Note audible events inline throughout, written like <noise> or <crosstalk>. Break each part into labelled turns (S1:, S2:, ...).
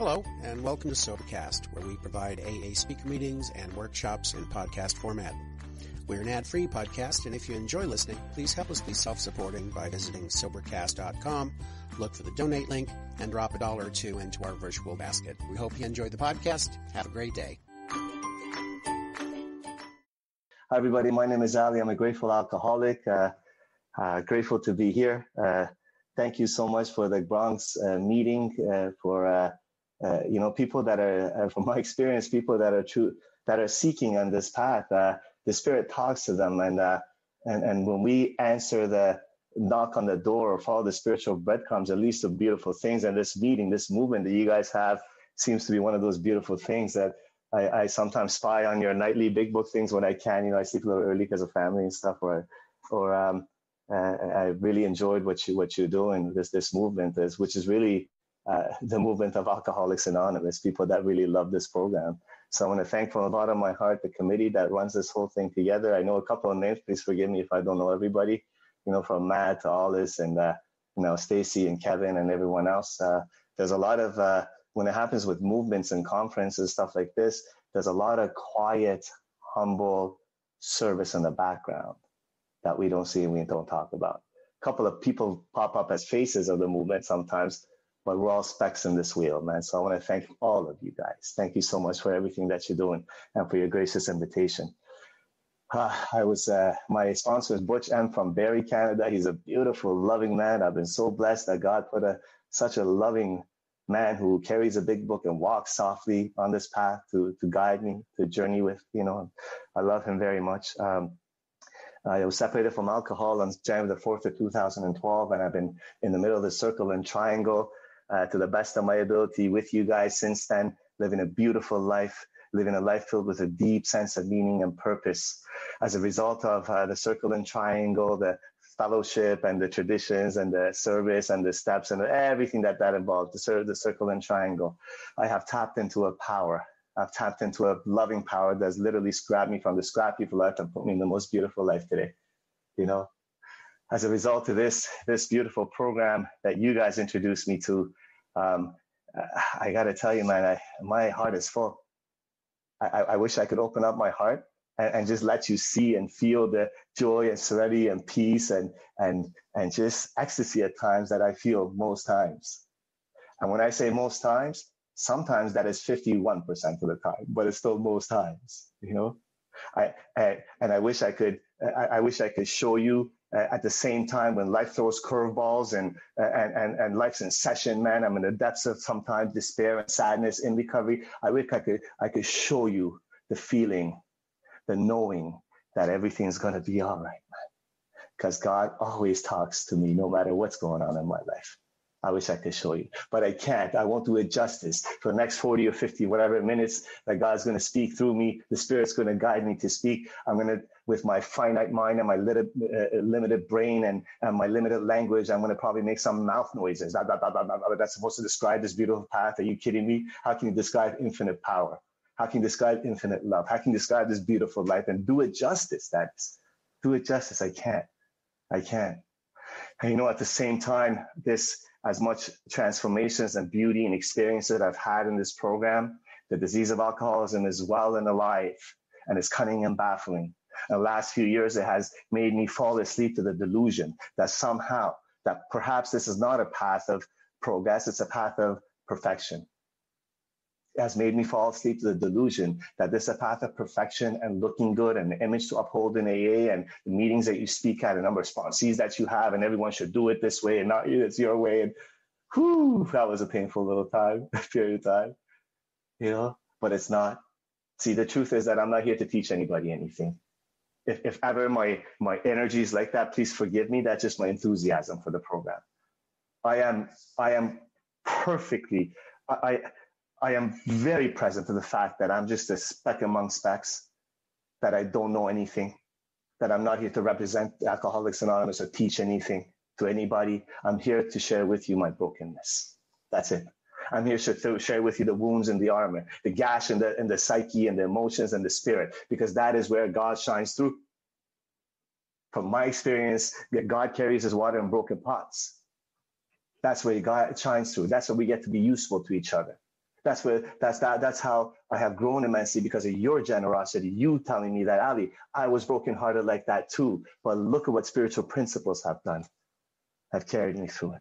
S1: Hello, and welcome to Sobercast, where we provide AA speaker meetings and workshops in podcast format. We're an ad-free podcast, and if you enjoy listening, please help us be self-supporting by visiting Sobercast.com, look for the donate link, and drop a dollar or two into our virtual basket. We hope you enjoy the podcast. Have a great day.
S2: Hi, everybody. My name is Ali. I'm a grateful alcoholic. Uh, uh, grateful to be here. Uh, thank you so much for the Bronx uh, meeting, uh, for uh, you know, people that are, uh, from my <laughs> experience, people that are true, that are seeking on this path, uh, the Spirit talks to them, and uh, and and when we answer the knock on the door or follow the spiritual breadcrumbs, at least the beautiful things. And this meeting, this movement that you guys have, seems to be one of those beautiful things that I, I sometimes spy on your nightly big book things when I can. You know, I sleep a little early because of family and stuff, or or um, uh, I really enjoyed what you what you're doing. This this movement is, which is really uh, the movement of Alcoholics Anonymous, people that really love this program. So I want to thank from the bottom of my heart the committee that runs this whole thing together. I know a couple of names. Please forgive me if I don't know everybody. You know, from Matt to Alice and uh, you know Stacy and Kevin and everyone else. Uh, there's a lot of uh, when it happens with movements and conferences, stuff like this. There's a lot of quiet, humble service in the background that we don't see and we don't talk about. A couple of people pop up as faces of the movement sometimes, but we're all specks in this wheel, man. So I want to thank all of you guys. Thank you so much for everything that you're doing and for your gracious invitation. Uh, I was, uh, my sponsor is Butch M from Barrie, Canada. He's a beautiful, loving man. I've been so blessed that God put a, such a loving man who carries a big book and walks softly on this path to, to guide me, to journey with, you know, I love him very much. Um, I was separated from alcohol on January the 4th of 2012, and I've been in the middle of the circle and triangle uh, to the best of my ability with you guys since then, living a beautiful life, living a life filled with a deep sense of meaning and purpose. As a result of uh, the circle and triangle, the fellowship and the traditions and the service and the steps and everything that that involves, the, the circle and triangle, I have tapped into a power. I've tapped into a loving power that's literally grabbed me from the scrappy life and put me in the most beautiful life today. You know, as a result of this this beautiful program that you guys introduced me to, um, I got to tell you, man, I, my heart is full. I, I wish I could open up my heart and, and, just let you see and feel the joy and serenity and peace and and and just ecstasy at times that I feel most times. And when I say most times, sometimes that is 51% of the time, but it's still most times, you know? I, I and I wish I could I, I wish I could show you uh, at the same time when life throws curveballs and, and, and, and life's in session, man, I'm in the depths of sometimes despair and sadness in recovery. I wish I could, I could show you the feeling, the knowing that everything's going to be all right, man. Because God always talks to me no matter what's going on in my life. I wish I could show you, but I can't. I won't do it justice. For the next 40 or 50, whatever minutes that God's going to speak through me, the Spirit's going to guide me to speak. I'm going to, with my finite mind and my limited, uh, limited brain and, and my limited language, I'm going to probably make some mouth noises. That, that, that, that's supposed to describe this beautiful path. Are you kidding me? How can you describe infinite power? How can you describe infinite love? How can you describe this beautiful life and do it justice? That is, do it justice. I can't. I can't. And you know, at the same time, this as much transformations and beauty and experience that I've had in this program. The disease of alcoholism is well and alive and is cunning and baffling. In the last few years, it has made me fall asleep to the delusion that somehow, that perhaps this is not a path of progress, it's a path of perfection. Has made me fall asleep to the delusion that this is a path of perfection and looking good and the image to uphold in AA and the meetings that you speak at, a number of sponsees that you have, and everyone should do it this way and not it's your way. And whew, that was a painful little time, <laughs> period of time. You know, but it's not. See, the truth is that I'm not here to teach anybody anything. If, if ever my my energy is like that, please forgive me. That's just my enthusiasm for the program. I am I am perfectly I I am very present to the fact that I'm just a speck among specks, that I don't know anything, that I'm not here to represent Alcoholics Anonymous or teach anything to anybody. I'm here to share with you my brokenness. That's it. I'm here to share with you the wounds and the armor, the gash and the, in the psyche and the emotions and the spirit, because that is where God shines through. From my experience, God carries his water in broken pots. That's where God shines through. That's where we get to be useful to each other. That's where that's that that's how I have grown immensely because of your generosity. You telling me that Ali, I was brokenhearted like that too. But look at what spiritual principles have done, have carried me through it.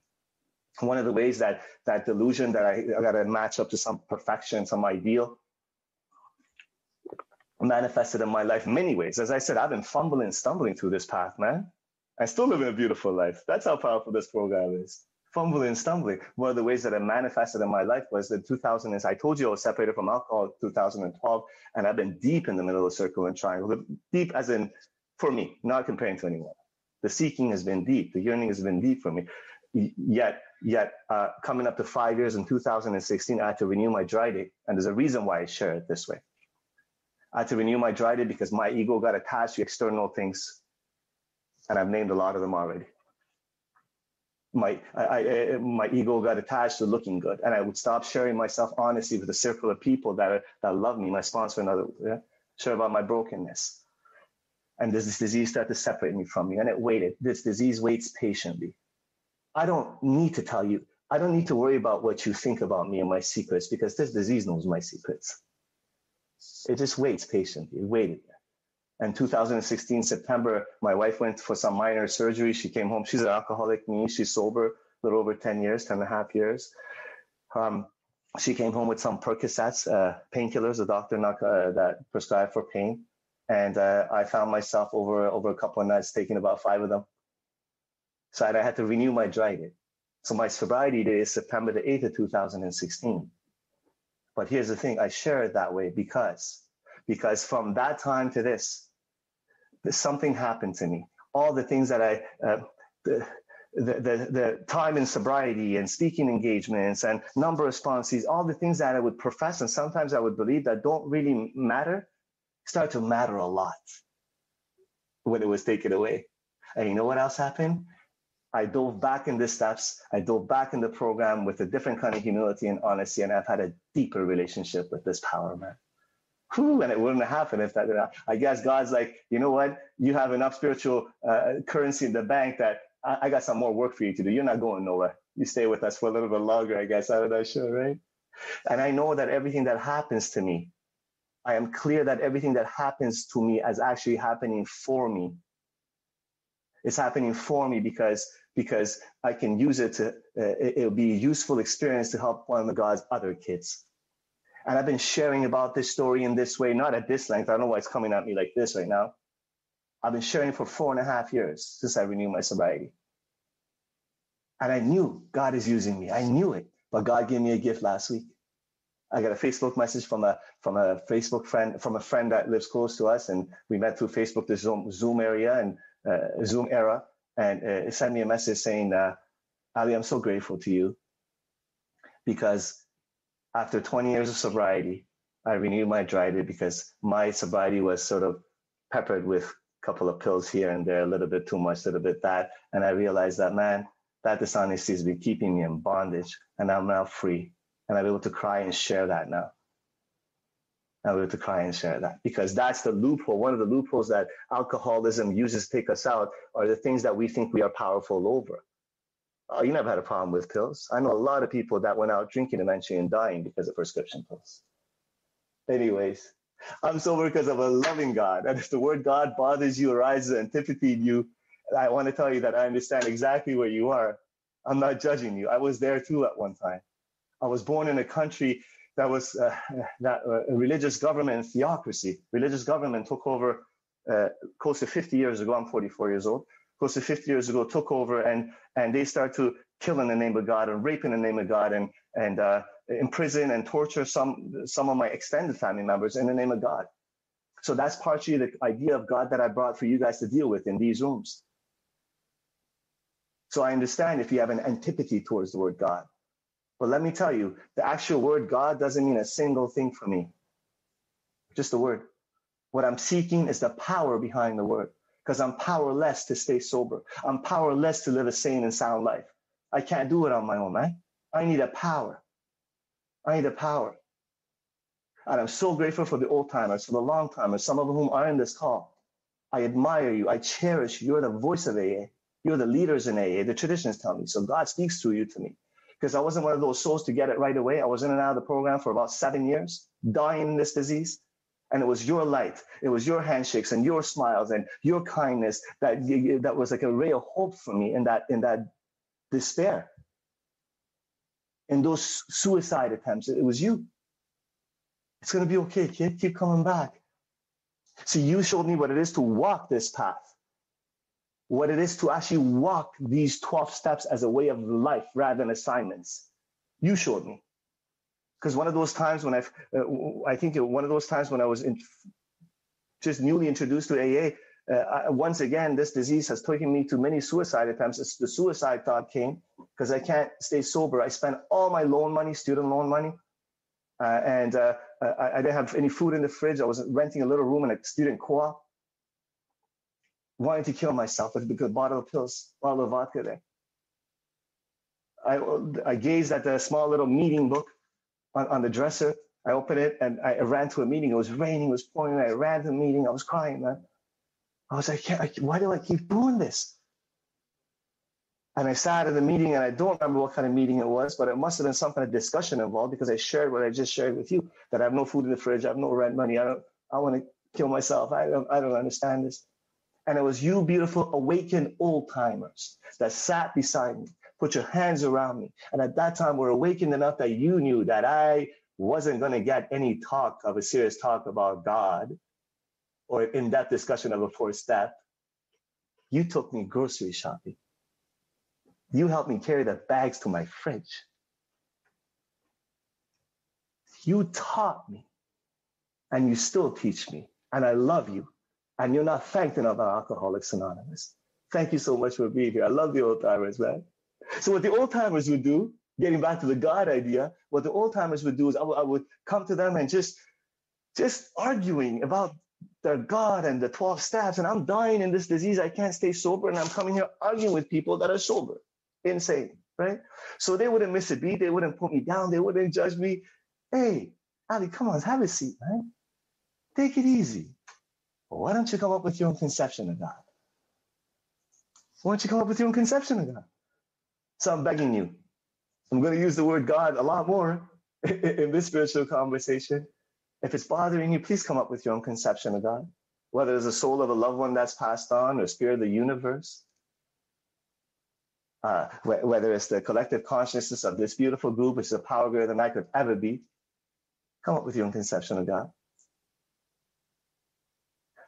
S2: One of the ways that that delusion that I, I got to match up to some perfection, some ideal, manifested in my life many ways. As I said, I've been fumbling, stumbling through this path, man. I still live in a beautiful life. That's how powerful this program is fumbling, and stumbling. One of the ways that it manifested in my life was that 2000 is I told you I was separated from alcohol 2012, and I've been deep in the middle of the circle and triangle. Deep as in for me, not comparing to anyone. The seeking has been deep. The yearning has been deep for me. Yet, yet, uh, coming up to five years in 2016, I had to renew my dry date, and there's a reason why I share it this way. I had to renew my dry date because my ego got attached to external things, and I've named a lot of them already my I, I, my ego got attached to looking good, and I would stop sharing myself honestly with a circle of people that are, that love me, my sponsor and other, yeah, share about my brokenness. And this, this disease started to separate me from you, and it waited. This disease waits patiently. I don't need to tell you. I don't need to worry about what you think about me and my secrets because this disease knows my secrets. It just waits patiently. It waited. And 2016 September, my wife went for some minor surgery. She came home. She's an alcoholic. Me, she's sober, a little over 10 years, 10 and a half years. Um, she came home with some Percocets, uh, painkillers, the doctor not, uh, that prescribed for pain. And uh, I found myself over over a couple of nights taking about five of them. So I had to renew my dry date. So my sobriety day is September the 8th of 2016. But here's the thing, I share it that way because because from that time to this, something happened to me. All the things that I, uh, the, the, the, the, time in sobriety and speaking engagements and number of sponsors, all the things that I would profess and sometimes I would believe that don't really matter, start to matter a lot when it was taken away. And you know what else happened? I dove back in the steps. I dove back in the program with a different kind of humility and honesty, and I've had a deeper relationship with this power, man whew, and it wouldn't happen if that. I guess God's like, you know what? You have enough spiritual uh, currency in the bank that I, I, got some more work for you to do. You're not going nowhere. You stay with us for a little bit longer, I guess. I'm not sure, right? And I know that everything that happens to me, I am clear that everything that happens to me is actually happening for me. It's happening for me because because I can use it to. Uh, it, it'll be a useful experience to help one of God's other kids. And I've been sharing about this story in this way, not at this length. I don't know why it's coming at me like this right now. I've been sharing for four and a half years since I renewed my sobriety. And I knew God is using me. I knew it. But God gave me a gift last week. I got a Facebook message from a from a Facebook friend from a friend that lives close to us, and we met through Facebook, the Zoom Zoom area and uh, Zoom era, and uh, sent me a message saying, uh, "Ali, I'm so grateful to you because after 20 years of sobriety, I renewed my day because my sobriety was sort of peppered with a couple of pills here and there, a little bit too much, a little bit that. And I realized that, man, that dishonesty has been keeping me in bondage and I'm now free. And I'm able to cry and share that now. I'm able to cry and share that because that's the loophole. One of the loopholes that alcoholism uses to take us out are the things that we think we are powerful over. Oh, you never had a problem with pills. I know a lot of people that went out drinking eventually and dying because of prescription pills. Anyways, I'm sober because of a loving God. And if the word God bothers you, arises antipathy in you, I want to tell you that I understand exactly where you are. I'm not judging you. I was there too at one time. I was born in a country that was uh, that uh, religious government and theocracy. Religious government took over uh, close to 50 years ago. I'm 44 years old close to 50 years ago took over and and they start to kill in the name of God and rape in the name of God and and uh, imprison and torture some some of my extended family members in the name of God. So that's partially the idea of God that I brought for you guys to deal with in these rooms. So I understand if you have an antipathy towards the word God. But let me tell you, the actual word God doesn't mean a single thing for me. Just the word. What I'm seeking is the power behind the word because I'm powerless to stay sober. I'm powerless to live a sane and sound life. I can't do it on my own, man. I need a power. I need a power. And I'm so grateful for the old timers, for the long timers, some of whom are in this call. I admire you. I cherish you. You're the voice of AA. You're the leaders in AA. The traditions tell me. So God speaks through you to me. because I wasn't one of those souls to get it right away. I was in and out of the program for about seven years, dying in this disease. And it was your light, it was your handshakes and your smiles and your kindness that that was like a ray of hope for me in that in that despair. In those suicide attempts, it was you. It's gonna be okay, kid. Keep coming back. See, you showed me what it is to walk this path what it is to actually walk these 12 steps as a way of life rather than assignments. You showed me. Because one of those times when I've, uh, I think one of those times when I was in, just newly introduced to AA, uh, I, once again, this disease has taken me to many suicide attempts. It's the suicide thought came because I can't stay sober. I spent all my loan money, student loan money, uh, and uh, I, I, didn't have any food in the fridge. I was renting a little room in a student co-op wanting to kill myself with a bottle of pills, bottle of vodka there. I, I gazed at the small little meeting book on, on the dresser. I opened it and I ran to a meeting. It was raining, it was pouring. I ran to the meeting. I was crying, man. I was like, I, why do I keep doing this? And I sat in the meeting and I don't remember what kind of meeting it was, but it must have been some kind of discussion involved because I shared what I just shared with you that I have no food in the fridge, I have no rent money, I don't, I want to kill myself. I don't, I don't understand this. And it was you, beautiful, awakened old timers that sat beside me, put your hands around me. And at that time, were awakened enough that you knew that I wasn't going to get any talk of a serious talk about God or in that discussion of a fourth step. You took me grocery shopping. You helped me carry the bags to my fridge. You taught me and you still teach me. And I love you and you're not thanked enough by Alcoholics Anonymous. Thank you so much for being here. I love the old timers, man. So what the old timers would do, getting back to the God idea, what the old timers would do is I, w- I would come to them and just, just arguing about their God and the 12 steps. And I'm dying in this disease. I can't stay sober. And I'm coming here arguing with people that are sober. Insane, right? So they wouldn't miss a beat. They wouldn't put me down. They wouldn't judge me. Hey, Ali, come on, have a seat, man. Take it easy. Why don't you come up with your own conception of God? Why don't you come up with your own conception of God? So I'm begging you. I'm going to use the word God a lot more <laughs> in this spiritual conversation. If it's bothering you, please come up with your own conception of God, whether it's the soul of a loved one that's passed on or spirit of the universe, uh, whether it's the collective consciousness of this beautiful group, which is a power greater than I could ever be. Come up with your own conception of God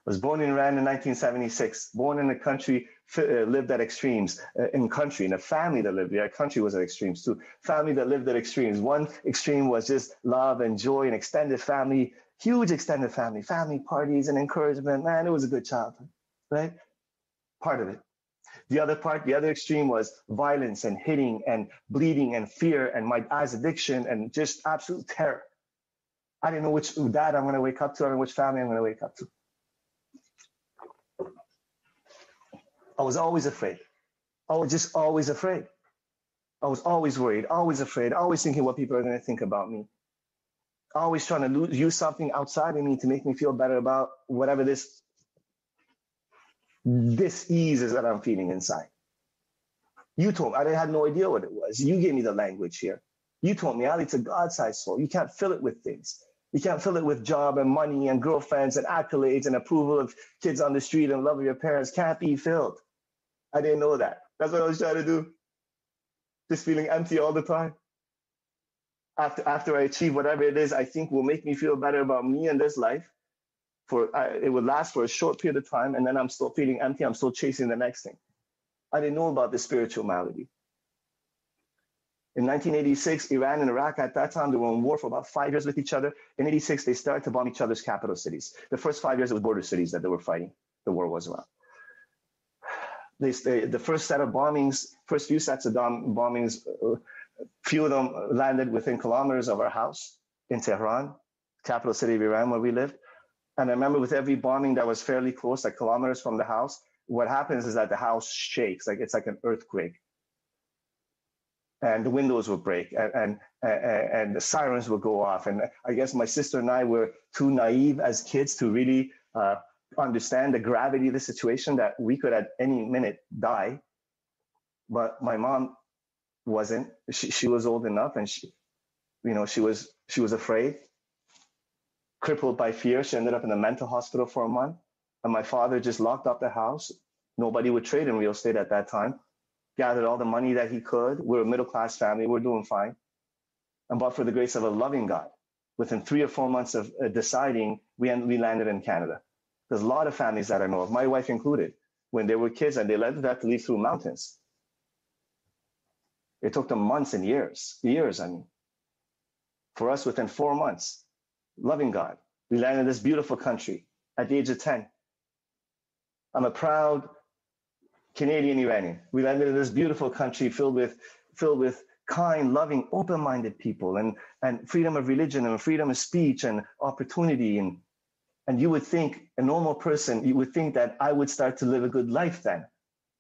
S2: was born in Iran in 1976, born in a country, uh, lived at extremes, uh, in country, in a family that lived there. Country was at extremes too. Family that lived at extremes. One extreme was just love and joy and extended family, huge extended family, family parties and encouragement. Man, it was a good childhood, right? Part of it. The other part, the other extreme was violence and hitting and bleeding and fear and my eyes addiction and just absolute terror. I didn't know which dad I'm going to wake up to or which family I'm going to wake up to. I was always afraid. I was just always afraid. I was always worried, always afraid, always thinking what people are going to think about me. Always trying to lose, use something outside of me to make me feel better about whatever this this ease is that I'm feeling inside. You told me, I had no idea what it was. You gave me the language here. You told me, Ali, it's a God-sized soul. You can't fill it with things. You can't fill it with job and money and girlfriends and accolades and approval of kids on the street and love of your parents. Can't be filled. I didn't know that. That's what I was trying to do. Just feeling empty all the time. After after I achieve whatever it is I think will make me feel better about me and this life, for I, it would last for a short period of time, and then I'm still feeling empty. I'm still chasing the next thing. I didn't know about the spiritual malady. In 1986, Iran and Iraq at that time, they were in war for about five years with each other. In 86, they started to bomb each other's capital cities. The first five years, it was border cities that they were fighting. The war was around. They, the first set of bombings, first few sets of bombings, uh, few of them landed within kilometers of our house in Tehran, capital city of Iran, where we lived. And I remember with every bombing that was fairly close, like kilometers from the house, what happens is that the house shakes, like it's like an earthquake and the windows would break and, and, and the sirens would go off. And I guess my sister and I were too naive as kids to really uh, understand the gravity of the situation that we could at any minute die. But my mom wasn't. She, she was old enough and she, you know, she was, she was afraid, crippled by fear. She ended up in a mental hospital for a month. And my father just locked up the house. Nobody would trade in real estate at that time. Gathered all the money that he could. We're a middle class family. We're doing fine. And but for the grace of a loving God, within three or four months of uh, deciding, we, we landed in Canada. There's a lot of families that I know of, my wife included, when they were kids and they led that leave through mountains. It took them months and years, years, I mean. For us, within four months, loving God, we landed in this beautiful country at the age of 10. I'm a proud Canadian Iranian. We landed in this beautiful country filled with, filled with kind, loving, open-minded people and, and freedom of religion and freedom of speech and opportunity. And, and you would think, a normal person, you would think that I would start to live a good life then,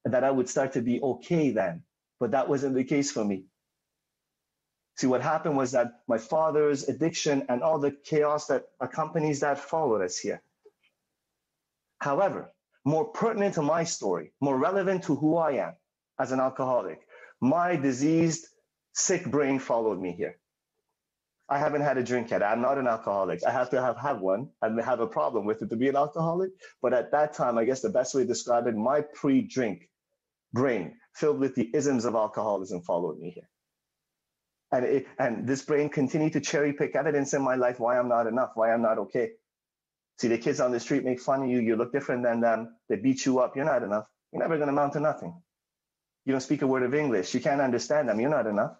S2: and that I would start to be okay then. But that wasn't the case for me. See, what happened was that my father's addiction and all the chaos that accompanies that followed us here. However, more pertinent to my story, more relevant to who I am as an alcoholic, my diseased, sick brain followed me here. I haven't had a drink yet. I'm not an alcoholic. I have to have had one and have a problem with it to be an alcoholic. But at that time, I guess the best way to describe it, my pre-drink brain filled with the isms of alcoholism followed me here. And, it, and this brain continued to cherry pick evidence in my life why I'm not enough, why I'm not okay. See, the kids on the street make fun of you. You look different than them. They beat you up. You're not enough. You're never going to amount to nothing. You don't speak a word of English. You can't understand them. You're not enough.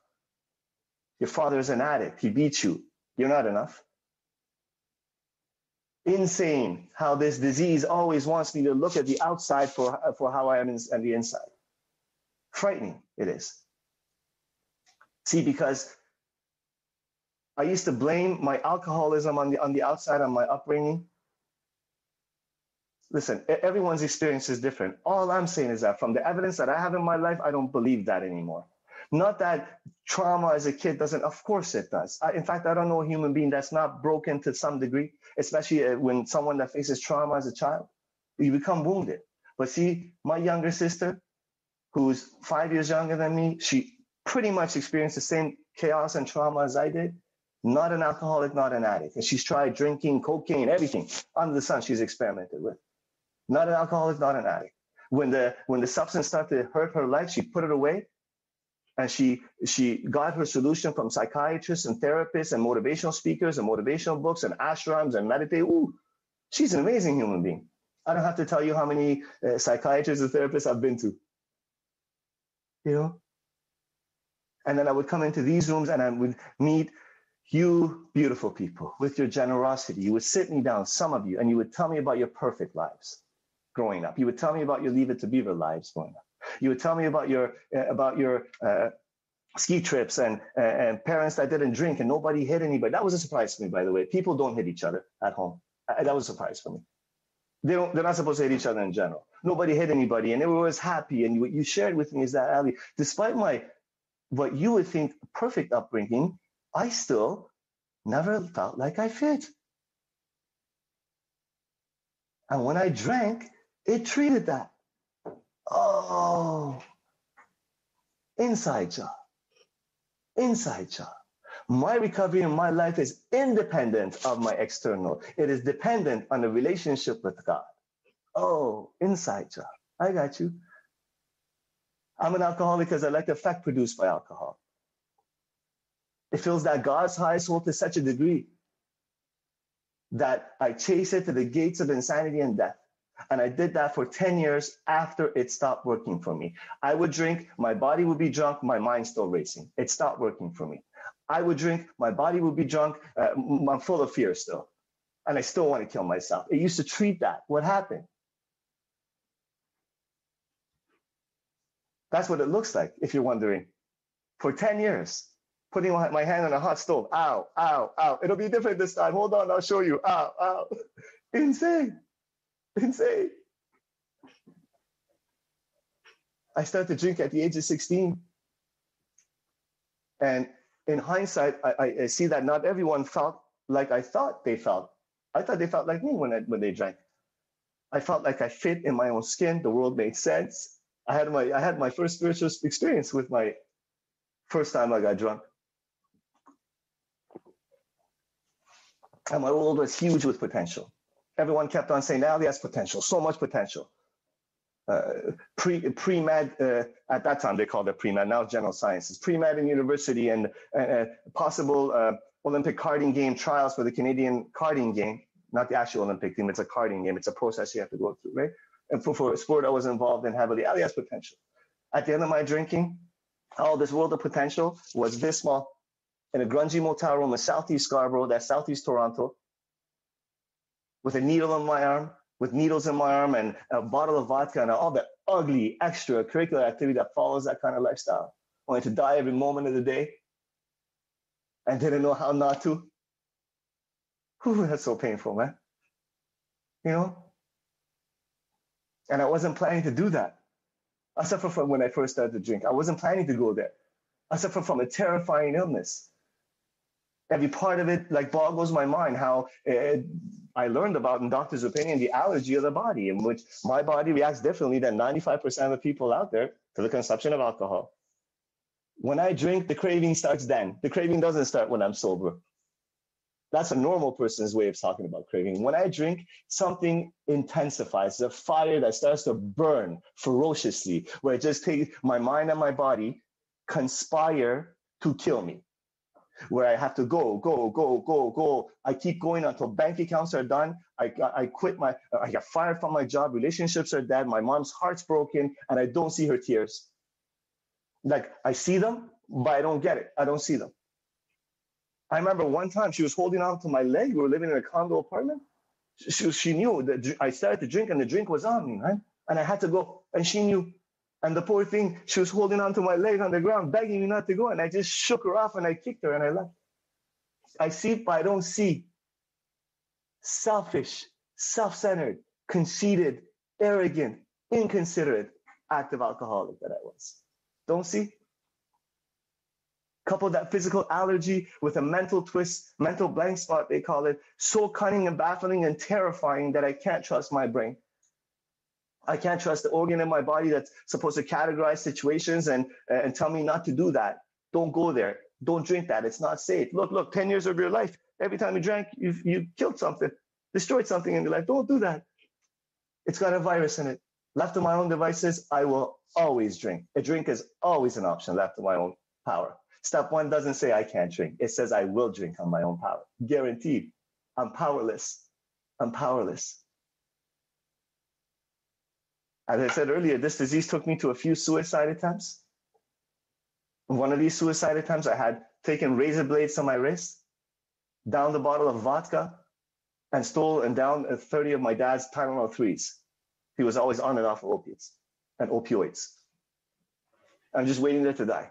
S2: Your father is an addict. He beats you. You're not enough. Insane how this disease always wants me to look at the outside for, for how I am on the inside. Frightening it is. See, because I used to blame my alcoholism on the on the outside on my upbringing. Listen, everyone's experience is different. All I'm saying is that from the evidence that I have in my life, I don't believe that anymore. Not that trauma as a kid doesn't, of course it does. I, in fact, I don't know a human being that's not broken to some degree, especially uh, when someone that faces trauma as a child, you become wounded. But see, my younger sister, who's five years younger than me, she pretty much experienced the same chaos and trauma as I did. Not an alcoholic, not an addict. And she's tried drinking, cocaine, everything under the sun she's experimented with. Not an alcoholic, not an addict. When the when the substance started to hurt her life, she put it away. And she she got her solution from psychiatrists and therapists and motivational speakers and motivational books and ashrams and meditate. Ooh, she's an amazing human being. I don't have to tell you how many uh, psychiatrists and therapists I've been to. You know, and then I would come into these rooms and I would meet you beautiful people with your generosity. You would sit me down, some of you, and you would tell me about your perfect lives growing up. You would tell me about your Leave It to Beaver lives growing up. You would tell me about your uh, about your uh, ski trips and uh, and parents that didn't drink and nobody hit anybody. That was a surprise to me, by the way. People don't hit each other at home. that was a surprise for me. They don't. They're not supposed to hit each other in general. Nobody hit anybody, and they was happy. And what you shared with me is that Ali, despite my what you would think perfect upbringing, I still never felt like I fit. And when I drank, it treated that. Oh, inside job. Inside job. My recovery in my life is independent of my external. It is dependent on the relationship with God. Oh, inside job. I got you. I'm an alcoholic because I like the effect produced by alcohol. It fills that God's high soul to such a degree that I chase it to the gates of insanity and death. And I did that for 10 years after it stopped working for me. I would drink, my body would be drunk, my mind still racing. It stopped working for me. I would drink, my body would be drunk, uh, I'm full of fear still. And I still want to kill myself. It used to treat that. What happened? That's what it looks like, if you're wondering. For 10 years, putting my hand on a hot stove. Ow, ow, ow. It'll be different this time. Hold on, I'll show you. Ow, ow. <laughs> Insane. Insane. I started to drink at the age of 16. And in hindsight, I, I, see that not everyone felt like I thought they felt. I thought they felt like me when, I, when they drank. I felt like I fit in my own skin. The world made sense. I had my I had my first spiritual experience with my First time I got drunk. And my world was huge with potential. Everyone kept on saying, he has potential, so much potential. Uh, pre pre med uh, at that time they called it pre med. Now general sciences. Pre med in university and uh, possible uh, Olympic karting game trials for the Canadian karting game. Not the actual Olympic team. It's a karting game. It's a process you have to go through, right? And for, for a sport I was involved in heavily, Ali has potential. At the end of my drinking, all this world of potential was this small in a grungy motel room in Southeast Scarborough, that's Southeast Toronto, with a needle in my arm, with needles in my arm and a bottle of vodka and all that ugly extracurricular activity that follows that kind of lifestyle. Wanted to die every moment of the day and didn't know how not to. Whew, that's so painful, man. You know? And I wasn't planning to do that. I suffered from when I first started to drink. I wasn't planning to go there. I suffered from a terrifying illness every part of it like boggles my mind how it, I learned about in doctor's opinion the allergy of the body in which my body reacts differently than 95% of the people out there to the consumption of alcohol. When I drink, the craving starts then. The craving doesn't start when I'm sober. That's a normal person's way of talking about craving. When I drink, something intensifies, a fire that starts to burn ferociously, where it just takes my mind and my body conspire to kill me where I have to go, go, go, go, go. I keep going until bank accounts are done. I, I quit my, I got fired from my job. Relationships are dead. My mom's heart's broken and I don't see her tears. Like I see them, but I don't get it. I don't see them. I remember one time she was holding on to my leg. We were living in a condo apartment. She, she knew that I started to drink and the drink was on me, right? And I had to go. And she knew and the poor thing, she was holding onto my leg on the ground, begging me not to go. And I just shook her off and I kicked her and I left. I see, but I don't see. Selfish, self centered, conceited, arrogant, inconsiderate, active alcoholic that I was. Don't see? Couple that physical allergy with a mental twist, mental blank spot, they call it, so cunning and baffling and terrifying that I can't trust my brain. I can't trust the organ in my body that's supposed to categorize situations and, and tell me not to do that. Don't go there. Don't drink that. It's not safe. Look, look, 10 years of your life, every time you drank, you you killed something, destroyed something in your life. Don't do that. It's got a virus in it. Left to my own devices, I will always drink. A drink is always an option left to my own power. Step one doesn't say I can't drink. It says I will drink on my own power. Guaranteed. I'm powerless. I'm powerless. As I said earlier, this disease took me to a few suicide attempts. One of these suicide attempts, I had taken razor blades to my wrist, downed a bottle of vodka, and stole and downed 30 of my dad's Tylenol 3s. He was always on and off opiates and opioids. I'm just waiting there to die.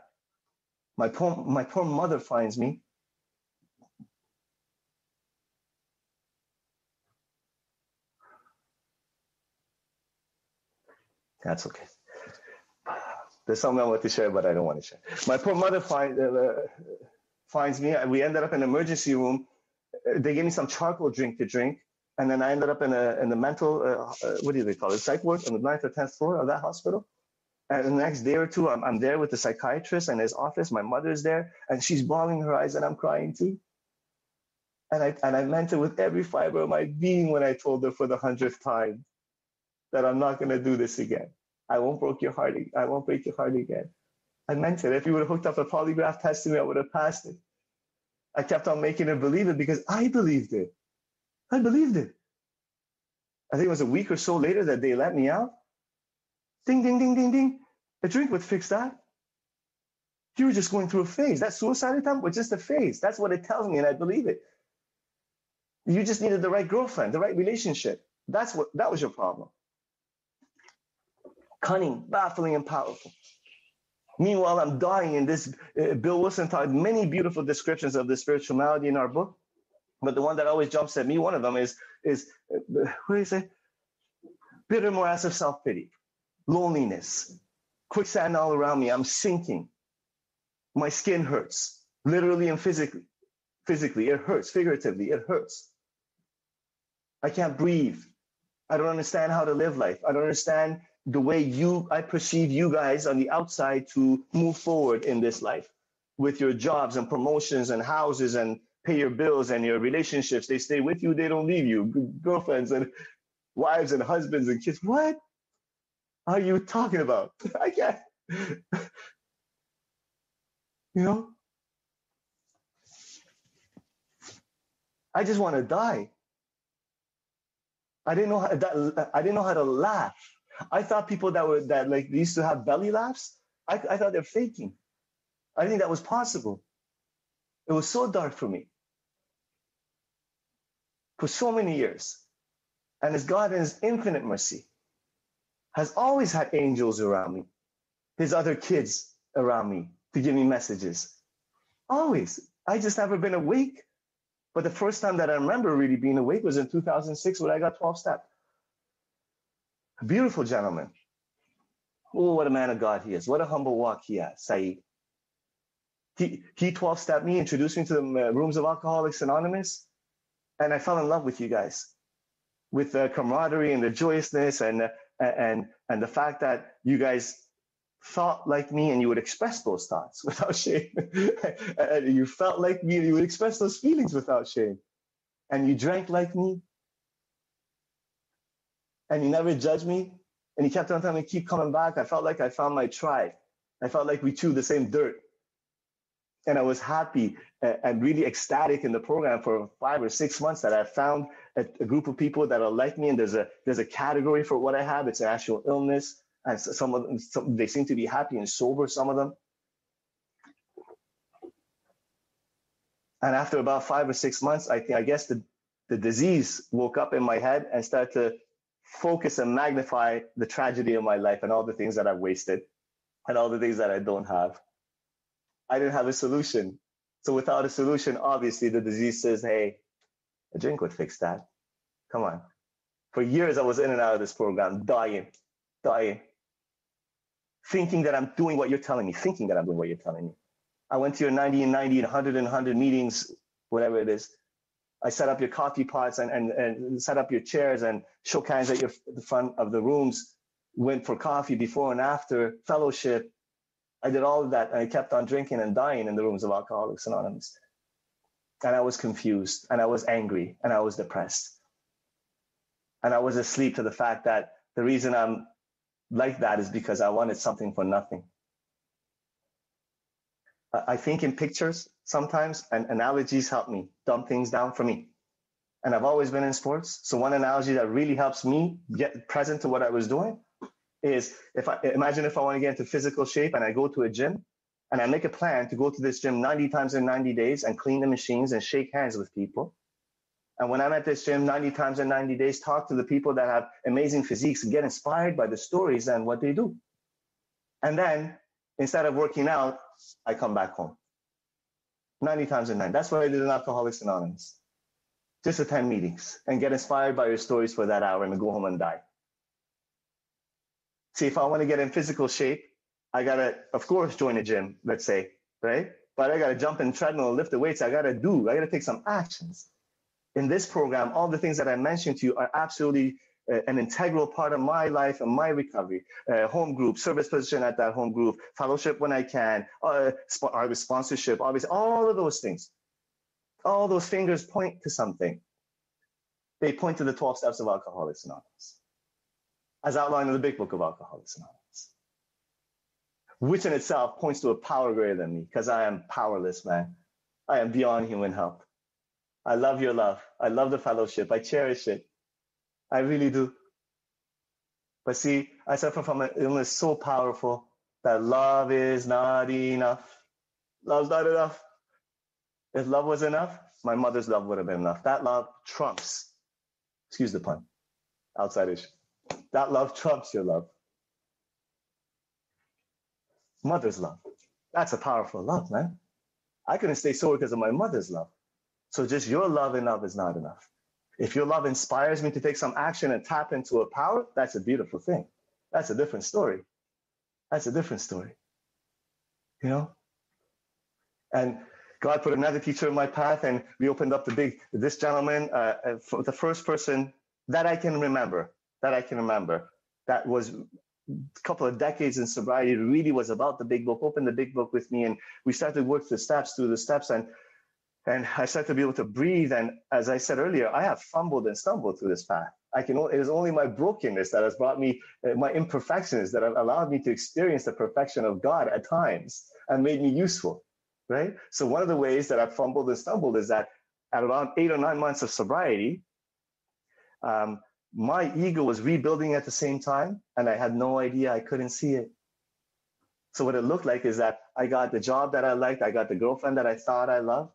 S2: My poor, my poor mother finds me That's okay. There's something I want to share, but I don't want to share. My poor mother find, uh, uh, finds me. We ended up in an emergency room. They gave me some charcoal drink to drink. And then I ended up in a in the mental, uh, uh, what do they call it, psych ward on the ninth or 10th floor of that hospital. And the next day or two, I'm, I'm there with the psychiatrist in his office. My mother's there, and she's bawling her eyes, and I'm crying too. And I, and I meant it with every fiber of my being when I told her for the hundredth time that I'm not going to do this again. I won't break your heart. I won't break your heart again. I meant it. If you would have hooked up a polygraph test to me, I would have passed it. I kept on making her believe it because I believed it. I believed it. I think it was a week or so later that they let me out. Ding, ding, ding, ding, ding. A drink would fix that. You were just going through a phase. That suicide attempt was just a phase. That's what it tells me, and I believe it. You just needed the right girlfriend, the right relationship. That's what that was your problem cunning, baffling, and powerful. Meanwhile, I'm dying in this. Uh, Bill Wilson taught many beautiful descriptions of the spiritual malady in our book, but the one that always jumps at me, one of them is is uh, what do you say? Bitter morass of self pity, loneliness, quicksand all around me. I'm sinking. My skin hurts, literally and physically. Physically, it hurts. Figuratively, it hurts. I can't breathe. I don't understand how to live life. I don't understand the way you I perceive you guys on the outside to move forward in this life. with your jobs and promotions and houses and pay your bills and your relationships. They stay with you, they don't leave you. Girlfriends and wives and husbands and kids. What are you talking about? <laughs> I can't. <laughs> you know? I just want to die. I didn't know how I didn't know how to laugh. I thought people that were that like used to have belly laughs, I, I thought they're faking. I think that was possible. It was so dark for me for so many years. And as God in his infinite mercy has always had angels around me, his other kids around me to give me messages. Always. I just never been awake. But the first time that I remember really being awake was in 2006 when I got 12 step. Beautiful gentleman. Oh, what a man of God he is. What a humble walk he has, Saeed. He, he 12 stepped me, introduced me to the uh, rooms of Alcoholics Anonymous, and I fell in love with you guys, with the camaraderie and the joyousness and, uh, and, and the fact that you guys thought like me and you would express those thoughts <laughs> without shame. <laughs> and you felt like me and you would express those feelings without shame. And you drank like me. And he never judged me. And he kept on telling me, keep coming back. I felt like I found my tribe. I felt like we chewed the same dirt. And I was happy and really ecstatic in the program for five or six months that I found a, group of people that are like me. And there's a there's a category for what I have. It's an actual illness and some of them some, they seem to be happy and sober some of them and after about five or six months i think i guess the, the disease woke up in my head and started to focus and magnify the tragedy of my life and all the things that i've wasted and all the things that i don't have. I didn't have a solution. So without a solution obviously the disease says hey a drink would fix that. Come on. For years i was in and out of this program dying dying. Thinking that I'm doing what you're telling me, thinking that I'm doing what you're telling me. I went to your 90 and 90 and 100 and 100 meetings, whatever it is. I set up your coffee pots and, and, and set up your chairs and shook hands at your, the front of the rooms, went for coffee before and after, fellowship. I did all of that and I kept on drinking and dying in the rooms of Alcoholics Anonymous. And I was confused and I was angry and I was depressed. And I was asleep to the fact that the reason I'm like that is because I wanted something for nothing. I think in pictures sometimes, and analogies help me dumb things down for me. And I've always been in sports. So one analogy that really helps me get present to what I was doing is if I imagine if I want to get into physical shape and I go to a gym and I make a plan to go to this gym 90 times in 90 days and clean the machines and shake hands with people and when I'm at this gym 90 times in 90 days, talk to the people that have amazing physiques and get inspired by the stories and what they do. And then instead of working out, I come back home 90 times in nine. That's what I did in Alcoholics Anonymous. Just attend meetings and get inspired by your stories for that hour and go home and die. See, if I want to get in physical shape, I gotta, of course, join a gym, let's say, right? But I gotta jump in treadmill and lift the weights. I gotta do, I gotta take some actions in this program, all the things that I mentioned to you are absolutely an integral part of my life and my recovery. Uh, home group, service position at that home group, fellowship when I can, uh, sp- uh, sponsorship, obviously, all of those things. All those fingers point to something. They point to the 12 steps of Alcoholics Anonymous, as outlined in the big book of Alcoholics Anonymous, which in itself points to a power greater than me, because I am powerless, man. I am beyond human help. I love your love. I love the fellowship. I cherish it. I really do. But see, I suffer from an illness so powerful that love is not enough. Love's not enough. If love was enough, my mother's love would have been enough. That love trumps, excuse the pun, outside That love trumps your love. Mother's love. That's a powerful love, man. I couldn't stay sober because of my mother's love. So just your love enough is not enough. If your love inspires me to take some action and tap into a power, that's a beautiful thing. That's a different story. That's a different story. You know? And God put another teacher in my path, and we opened up the big, this gentleman, uh, uh the first person that I can remember, that I can remember, that was a couple of decades in sobriety really was about the big book. Opened the big book with me, and we started to work the steps through the steps, and and I started to be able to breathe. And as I said earlier, I have fumbled and stumbled through this path. I can. It is only my brokenness that has brought me, uh, my imperfections that have allowed me to experience the perfection of God at times and made me useful, right? So one of the ways that I've fumbled and stumbled is that at around eight or nine months of sobriety, um, my ego was rebuilding at the same time, and I had no idea. I couldn't see it. So what it looked like is that I got the job that I liked, I got the girlfriend that I thought I loved,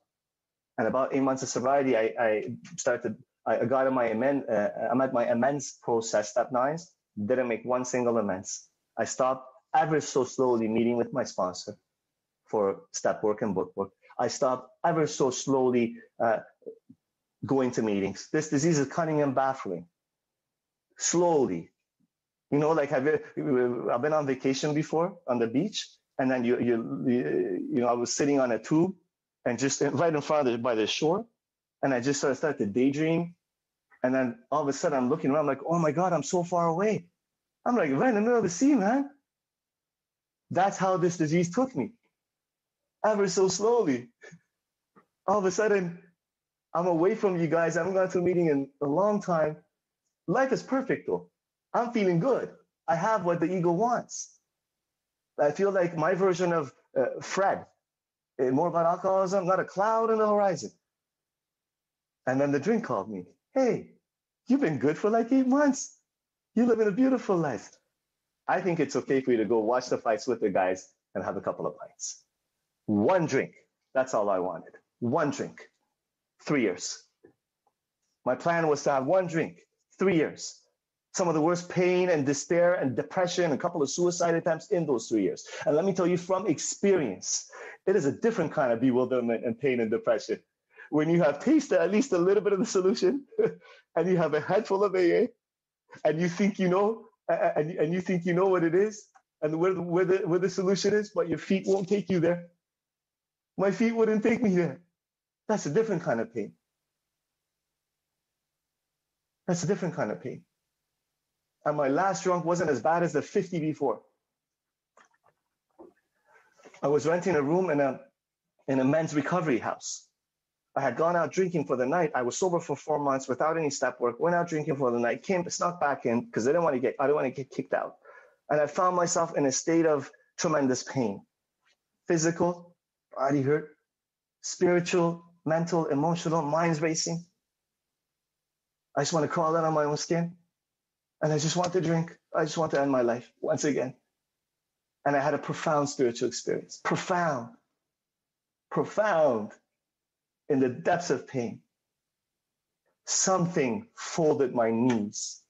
S2: and about eight months of sobriety, I, I started. I got on my amend. Uh, I'm at my amends process, step nines. Didn't make one single amends. I stopped ever so slowly meeting with my sponsor for step work and book work. I stopped ever so slowly uh, going to meetings. This disease is cunning and baffling. Slowly, you know, like have you, I've been on vacation before on the beach, and then you, you, you know, I was sitting on a tube and just right in front of the, by the shore. And I just sort of started to daydream. And then all of a sudden I'm looking around, I'm like, oh my God, I'm so far away. I'm like right in the middle of the sea, man. That's how this disease took me. Ever so slowly. All of a sudden, I'm away from you guys. I haven't gone to a meeting in a long time. Life is perfect though. I'm feeling good. I have what the ego wants. I feel like my version of uh, Fred Eh, more about alcoholism, not a cloud in the horizon. And then the drink called me. Hey, you've been good for like eight months. You live in a beautiful life. I think it's okay for you to go watch the fights with the guys and have a couple of pints. One drink. That's all I wanted. One drink. Three years. My plan was to have one drink. Three years some of the worst pain and despair and depression, a couple of suicide attempts in those three years. And let me tell you from experience, it is a different kind of bewilderment and pain and depression. When you have tasted at least a little bit of the solution <laughs> and you have a head full of AA and you think you know, and, and you think you know what it is and where where, the, where the solution is, but your feet won't take you there. My feet wouldn't take me there. That's a different kind of pain. That's a different kind of pain and my last drunk wasn't as bad as the 50 before. I was renting a room in a in a men's recovery house. I had gone out drinking for the night. I was sober for four months without any step work. Went out drinking for the night. Came snuck back in because I didn't want to get I didn't want to get kicked out. And I found myself in a state of tremendous pain, physical, body hurt, spiritual, mental, emotional, minds racing. I just want to crawl out on my own skin. And I just want to drink. I just want to end my life once again. And I had a profound spiritual experience. Profound. Profound in the depths of pain. Something folded my knees.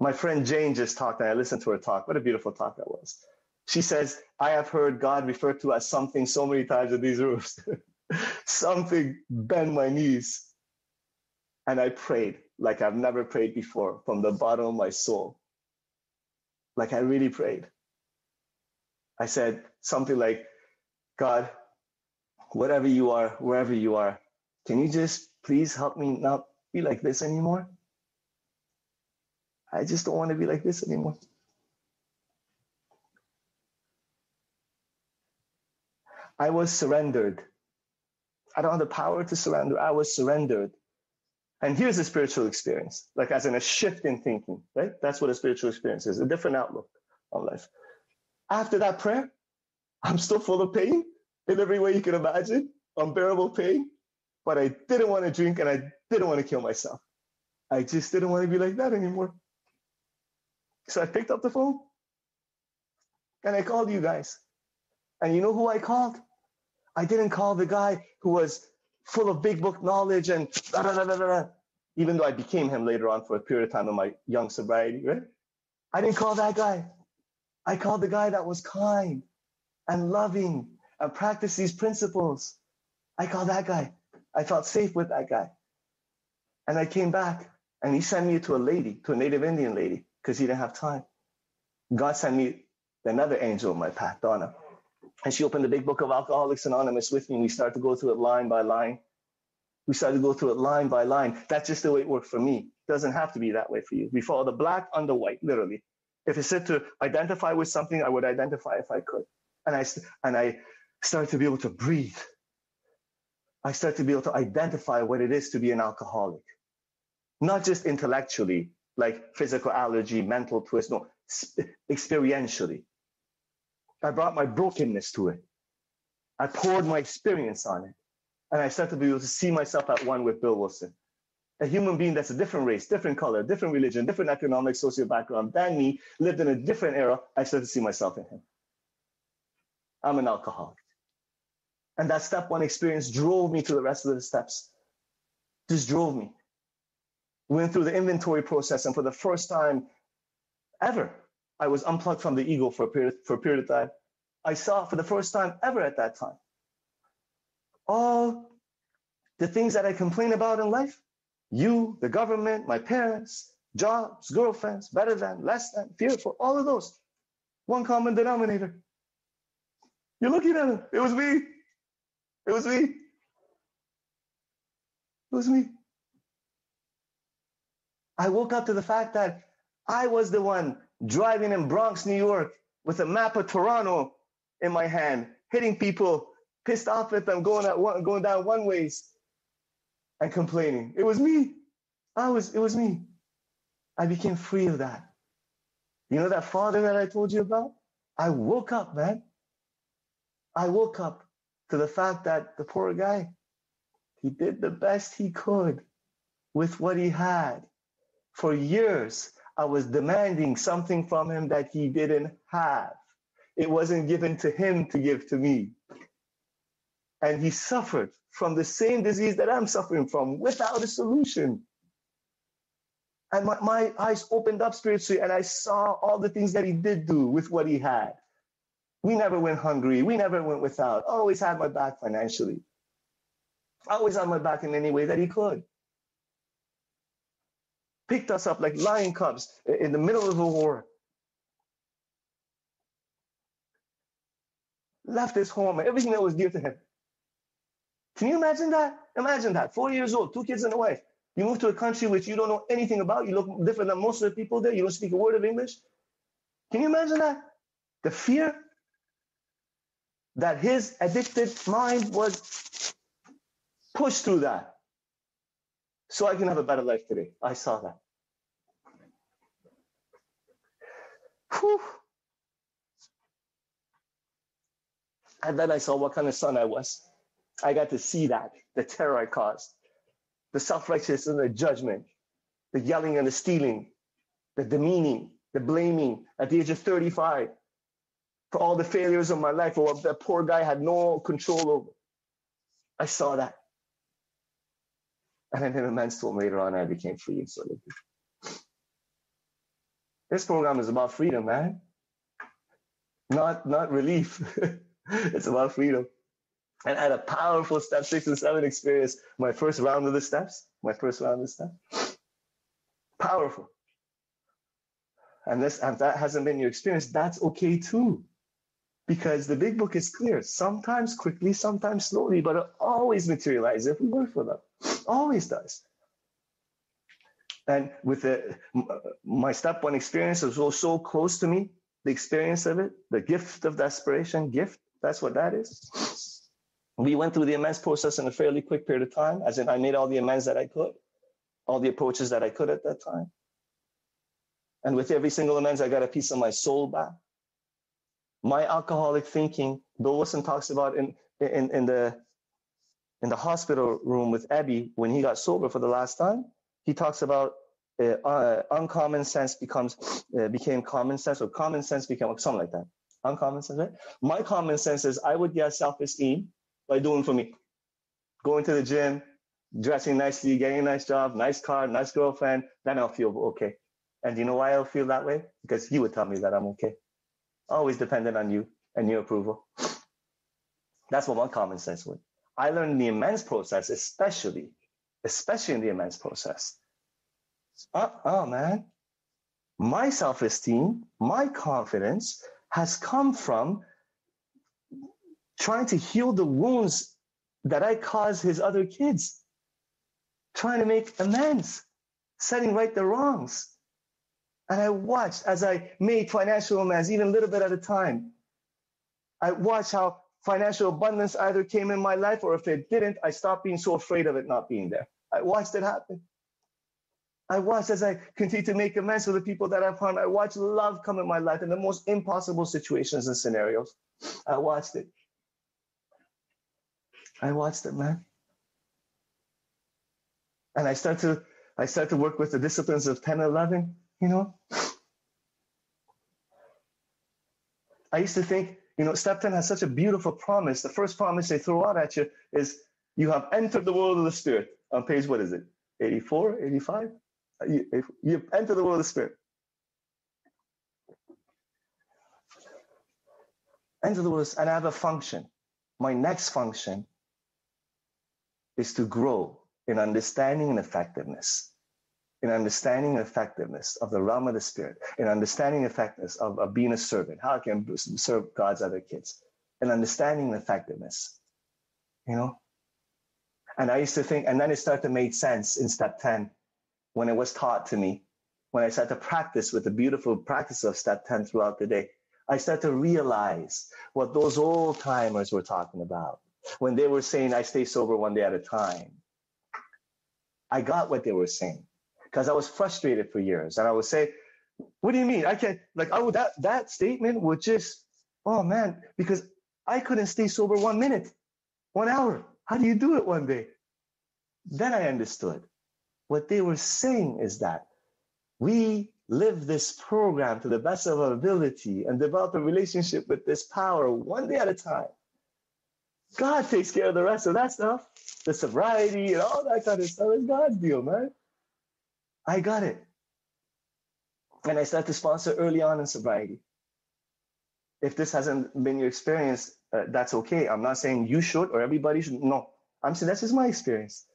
S2: My friend Jane just talked, and I listened to her talk. What a beautiful talk that was. She says, I have heard God referred to as something so many times in these rooms. <laughs> something bent my knees. And I prayed like I've never prayed before from the bottom of my soul. Like I really prayed. I said something like, God, whatever you are, wherever you are, can you just please help me not be like this anymore? I just don't want to be like this anymore. I was surrendered. I don't have the power to surrender. I was surrendered. And here's a spiritual experience, like as in a shift in thinking, right? That's what a spiritual experience is, a different outlook on life. After that prayer, I'm still full of pain in every way you can imagine, unbearable pain, but I didn't want to drink and I didn't want to kill myself. I just didn't want to be like that anymore. So I picked up the phone and I called you guys. And you know who I called? I didn't call the guy who was full of big book knowledge and da, da, da, da, da, even though I became him later on for a period of time in my young sobriety, right? I didn't call that guy. I called the guy that was kind and loving and practiced these principles. I called that guy. I felt safe with that guy. And I came back and he sent me to a lady, to a native Indian lady, because he didn't have time. God sent me another angel in my path, Donna. And she opened the big book of Alcoholics Anonymous with me. And we started to go through it line by line. We started to go through it line by line. That's just the way it worked for me. It doesn't have to be that way for you. We follow the black on the white, literally. If it said to identify with something, I would identify if I could. And I, and I started to be able to breathe. I started to be able to identify what it is to be an alcoholic. Not just intellectually, like physical allergy, mental twist, no, experientially. I brought my brokenness to it. I poured my experience on it. And I started to be able to see myself at one with Bill Wilson. A human being that's a different race, different color, different religion, different economic, social background than me, lived in a different era. I started to see myself in him. I'm an alcoholic. And that step one experience drove me to the rest of the steps. Just drove me. Went through the inventory process, and for the first time ever, I was unplugged from the ego for a period, for a period of time. I saw for the first time ever at that time all the things that I complain about in life you, the government, my parents, jobs, girlfriends, better than, less than, fearful, all of those. One common denominator. You're looking at it. It was me. It was me. It was me. I woke up to the fact that I was the one driving in Bronx, New York, with a map of Toronto in my hand, hitting people, pissed off at them, going at one, going down one ways, and complaining. It was me. I was. It was me. I became free of that. You know that father that I told you about? I woke up, man. I woke up to the fact that the poor guy, he did the best he could with what he had. For years, I was demanding something from him that he didn't have. It wasn't given to him to give to me. And he suffered from the same disease that I'm suffering from without a solution. And my, my eyes opened up spiritually and I saw all the things that he did do with what he had. We never went hungry. We never went without. Always had my back financially. Always on my back in any way that he could picked us up like lion cubs in the middle of a war. Left his home and everything that was dear to him. Can you imagine that? Imagine that. Four years old, two kids and a wife. You move to a country which you don't know anything about. You look different than most of the people there. You don't speak a word of English. Can you imagine that? The fear that his addicted mind was pushed through that so I can have a better life today. I saw that. Whew. And then I saw what kind of son I was. I got to see that, the terror I caused, the self-righteousness and the judgment, the yelling and the stealing, the demeaning, the blaming at the age of 35 for all the failures of my life or what that poor guy had no control over. I saw that. And then the man told me later on I became free and so This program is about freedom, man. Not not relief. <laughs> it's about freedom. And I had a powerful step six and seven experience. My first round of the steps. My first round of the steps. Powerful. And this, if that hasn't been your experience, that's okay too. Because the big book is clear. Sometimes quickly, sometimes slowly, but it always materializes if we work for them. Always does. And with the, my step one experience was so close to me, the experience of it, the gift of desperation, gift, that's what that is. We went through the amends process in a fairly quick period of time, as in I made all the amends that I could, all the approaches that I could at that time. And with every single amends, I got a piece of my soul back. My alcoholic thinking, Bill Wilson talks about in, in, in the in the hospital room with Ebby when he got sober for the last time. He talks about uh, uh, uncommon sense becomes uh, became common sense, or common sense became something like that. Uncommon sense, right? My common sense is I would get self-esteem by doing for me, going to the gym, dressing nicely, getting a nice job, nice car, nice girlfriend. Then I'll feel okay. And you know why I'll feel that way? Because you would tell me that I'm okay. Always dependent on you and your approval. That's what my common sense would. I learned in the amends process, especially, especially in the amends process. Uh, oh man, my self-esteem, my confidence has come from trying to heal the wounds that I caused his other kids, trying to make amends, setting right the wrongs. And I watched as I made financial amends, even a little bit at a time. I watched how financial abundance either came in my life or if it didn't, I stopped being so afraid of it not being there. I watched it happen. I watched as I continue to make amends with the people that I've harmed. I watched love come in my life in the most impossible situations and scenarios. I watched it. I watched it, man. And I start to I start to work with the disciplines of 10 11, you know. I used to think, you know, step 10 has such a beautiful promise. The first promise they throw out at you is you have entered the world of the spirit. On page, what is it? 84, 85? Uh, you, you enter the world of the spirit. Enter the world, and I have a function. My next function is to grow in understanding and effectiveness, in understanding and effectiveness of the realm of the spirit, in understanding effectiveness of, of being a servant, how I can serve God's other kids, and understanding and effectiveness. You know? And I used to think, and then it started to make sense in step 10 when it was taught to me, when I started to practice with the beautiful practice of step 10 throughout the day. I started to realize what those old timers were talking about when they were saying, I stay sober one day at a time. I got what they were saying because I was frustrated for years. And I would say, What do you mean? I can't, like, I would, that, that statement would just, oh man, because I couldn't stay sober one minute, one hour. How do you do it one day? Then I understood. What they were saying is that we live this program to the best of our ability and develop a relationship with this power one day at a time. God takes care of the rest of that stuff, the sobriety and all that kind of stuff. It's God's deal, man. I got it. And I started to sponsor early on in sobriety. If this hasn't been your experience, uh, that's okay. I'm not saying you should or everybody should. No, I'm saying this is my experience.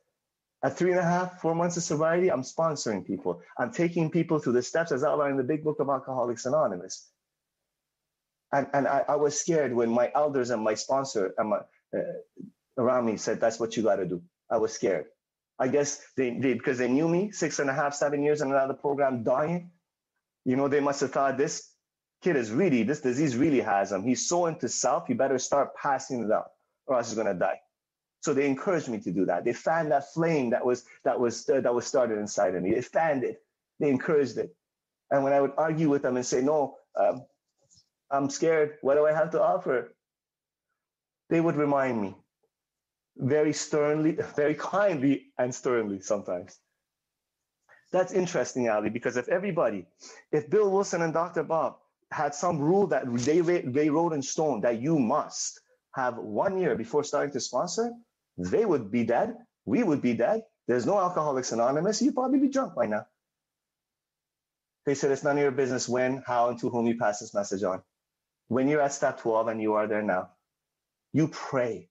S2: At three and a half, four months of sobriety, I'm sponsoring people. I'm taking people through the steps as outlined in the big book of Alcoholics Anonymous. And, and I, I was scared when my elders and my sponsor and my, uh, around me said, that's what you got to do. I was scared. I guess they, they, because they knew me six and a half, seven years in another program dying, you know, they must have thought this kid is really, this disease really has him. He's so into self, he better start passing it out or else he's going to die. So they encouraged me to do that. They fanned that flame that was, that was, uh, that was started inside of me. They fanned it. They encouraged it. And when I would argue with them and say, no, um, I'm scared. What do I have to offer? They would remind me very sternly, <laughs> very kindly, and sternly sometimes. That's interesting, Ali, because if everybody, if Bill Wilson and Dr. Bob had some rule that they, they wrote in stone that you must have one year before starting to sponsor, they would be dead. We would be dead. There's no Alcoholics Anonymous. You'd probably be drunk by now. They said it's none of your business when, how, and to whom you pass this message on. When you're at step 12 and you are there now, you pray.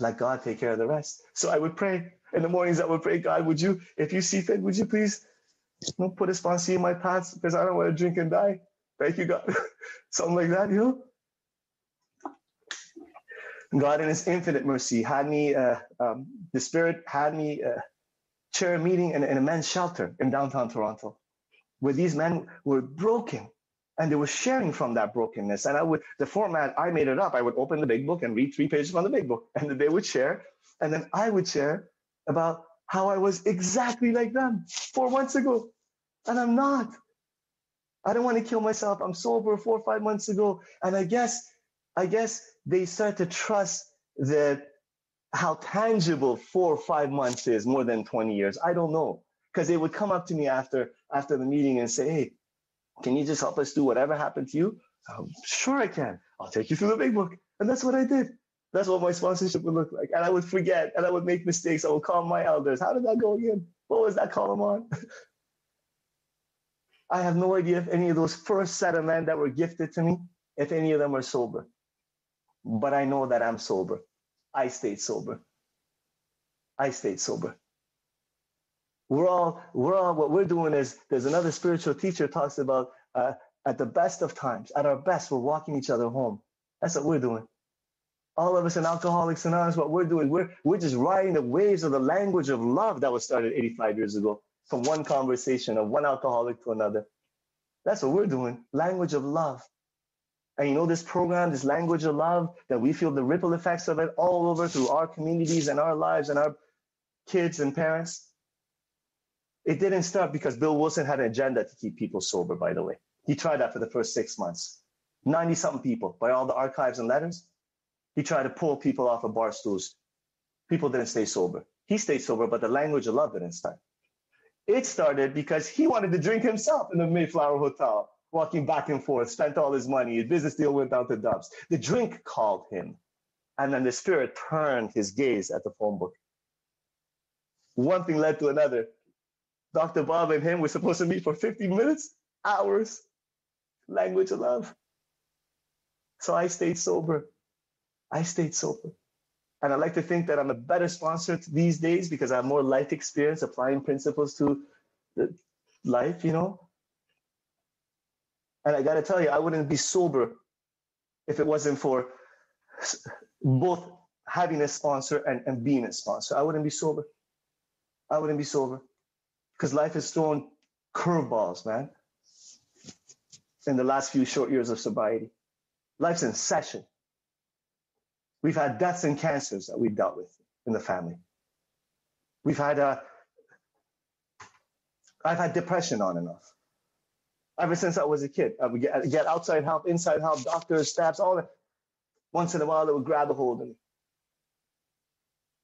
S2: Let God take care of the rest. So I would pray. In the mornings, I would pray, God, would you, if you see fit, would you please know, put a sponsor in my path because I don't want to drink and die. Thank you, God. <laughs> Something like that, you know? God, in His infinite mercy, had me, uh, um, the Spirit had me uh, chair a meeting in, in a men's shelter in downtown Toronto, where these men were broken and they were sharing from that brokenness. And I would, the format, I made it up. I would open the big book and read three pages from the big book, and they would share. And then I would share about how I was exactly like them four months ago. And I'm not. I don't want to kill myself. I'm sober four or five months ago. And I guess, I guess they start to trust that how tangible four or five months is more than 20 years. I don't know. Because they would come up to me after after the meeting and say, hey, can you just help us do whatever happened to you? Um, sure, I can. I'll take you through the big book. And that's what I did. That's what my sponsorship would look like. And I would forget and I would make mistakes. I would call my elders. How did that go again? What was that column on? <laughs> I have no idea if any of those first set of men that were gifted to me, if any of them were sober. But I know that I'm sober. I stayed sober. I stayed sober. We're all, we're all, what we're doing is there's another spiritual teacher talks about uh, at the best of times, at our best, we're walking each other home. That's what we're doing. All of us in Alcoholics Anonymous, what we're doing, we're, we're just riding the waves of the language of love that was started 85 years ago. from one conversation of one alcoholic to another. That's what we're doing. Language of love. And you know, this program, this language of love, that we feel the ripple effects of it all over through our communities and our lives and our kids and parents. It didn't start because Bill Wilson had an agenda to keep people sober, by the way. He tried that for the first six months. 90 something people by all the archives and letters. He tried to pull people off of bar stools. People didn't stay sober. He stayed sober, but the language of love didn't start. It started because he wanted to drink himself in the Mayflower Hotel, walking back and forth, spent all his money, his business deal went down to dumps. The drink called him. And then the spirit turned his gaze at the phone book. One thing led to another. Dr. Bob and him were supposed to meet for 50 minutes, hours. Language of love. So I stayed sober. I stayed sober. And I like to think that I'm a better sponsor these days because I have more life experience applying principles to life, you know. And I got to tell you, I wouldn't be sober if it wasn't for both having a sponsor and, and being a sponsor. I wouldn't be sober. I wouldn't be sober because life has thrown curveballs, man, in the last few short years of sobriety. Life's in session. We've had deaths and cancers that we've dealt with in the family. We've had, uh, I've had depression on and off. Ever since I was a kid, I would get, get outside help, inside help, doctors, staffs, all that. Once in a while, they would grab a hold of me.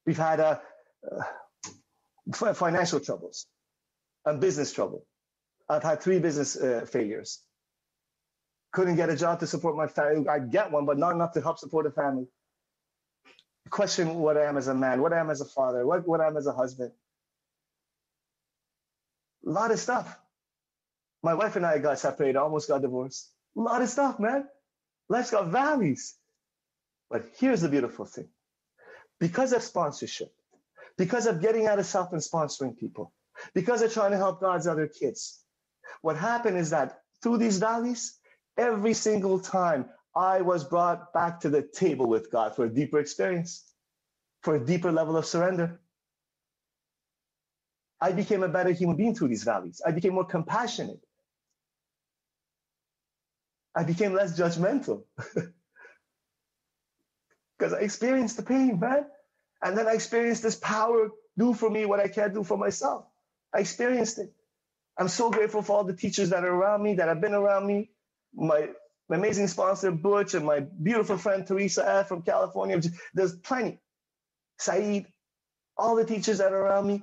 S2: We've had uh, uh, financial troubles and business trouble. I've had three business uh, failures. Couldn't get a job to support my family. I get one, but not enough to help support a family question what I am as a man, what I am as a father, what, what I am as a husband. A lot of stuff. My wife and I got separated, almost got divorced. A lot of stuff, man. Life's got valleys. But here's the beautiful thing. Because of sponsorship, because of getting out of self and sponsoring people, because of trying to help God's other kids, what happened is that through these valleys, every single time I was brought back to the table with God for a deeper experience, for a deeper level of surrender. I became a better human being through these valleys. I became more compassionate. I became less judgmental <laughs> because I experienced the pain, man. And then I experienced this power do for me what I can't do for myself. I experienced it. I'm so grateful for all the teachers that are around me, that have been around me, my my amazing sponsor, Butch, and my beautiful friend, Teresa F. from California. There's plenty. Saeed, all the teachers that are around me.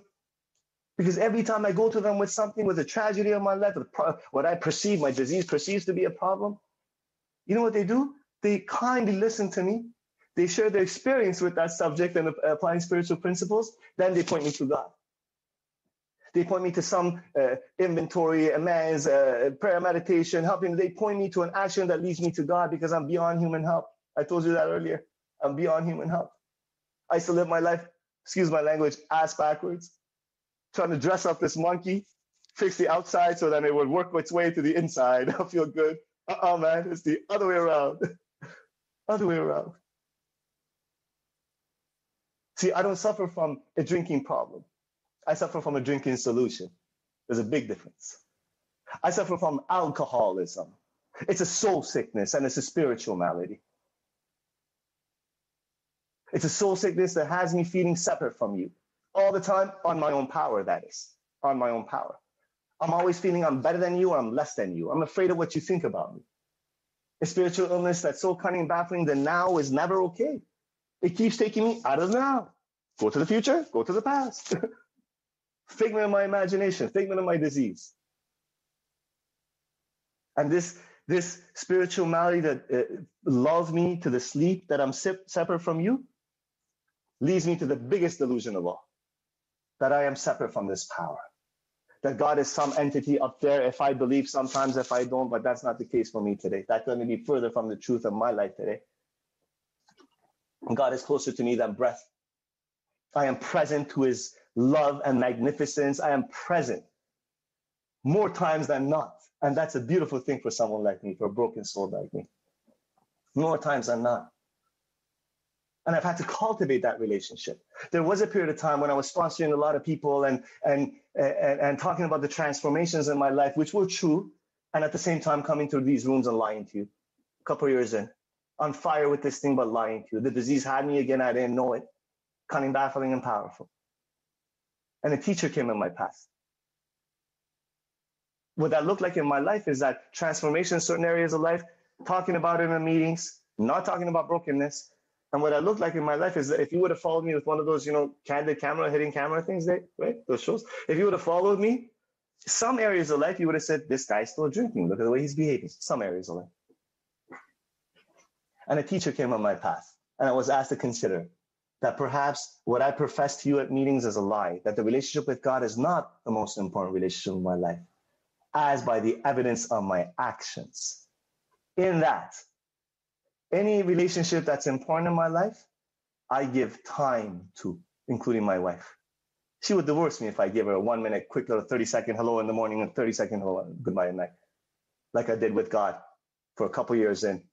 S2: Because every time I go to them with something, with a tragedy in my life, what I perceive, my disease perceives to be a problem, you know what they do? They kindly listen to me. They share their experience with that subject and applying spiritual principles. Then they point me to God. They point me to some uh, inventory, a man's uh, prayer meditation, helping. They point me to an action that leads me to God because I'm beyond human help. I told you that earlier. I'm beyond human help. I used to live my life, excuse my language, ass backwards, trying to dress up this monkey, fix the outside so that it would work its way to the inside. <laughs> I feel good. Uh-uh, man, it's the other way around. <laughs> other way around. See, I don't suffer from a drinking problem. I suffer from a drinking solution. There's a big difference. I suffer from alcoholism. It's a soul sickness and it's a spiritual malady. It's a soul sickness that has me feeling separate from you all the time on my own power, that is, on my own power. I'm always feeling I'm better than you or I'm less than you. I'm afraid of what you think about me. A spiritual illness that's so cunning, and baffling, that now is never okay. It keeps taking me out of the now. Go to the future, go to the past. <laughs> figment of my imagination, figment of my disease. And this, this spiritual malady that uh, lulls me to the sleep that I'm se- separate from you leads me to the biggest delusion of all that I am separate from this power. That God is some entity up there. If I believe sometimes, if I don't, but that's not the case for me today. That's going to be further from the truth of my life today. God is closer to me than breath. I am present to his love and magnificence. I am present more times than not. And that's a beautiful thing for someone like me, for a broken soul like me. More times than not. and I've had to cultivate that relationship. There was a period of time when I was sponsoring a lot of people and and and, and talking about the transformations in my life, which were true, and at the same time coming to these rooms and lying to you. A couple years in, on fire with this thing, but lying to you. The disease had me again. I didn't know it. Cunning, baffling, and powerful. And a teacher came in my path. What that looked like in my life is that transformation in certain areas of life, talking about it in meetings, not talking about brokenness, and what I looked like in my life is that if you would have followed me with one of those, you know, candid camera, hitting camera things, right? Those shows. If you would have followed me, some areas of life you would have said, this guy's still drinking. Look at the way he's behaving. Some areas of life. And a teacher came on my path, and I was asked to consider that perhaps what I profess to you at meetings is a lie, that the relationship with God is not the most important relationship in my life, as by the evidence of my actions. In that, any relationship that's important in my life, I give time to, including my wife. She would divorce me if I give her a one minute, quick little 30 second hello in the morning and 30 second hello, goodbye at night, like I did with God for a couple years in.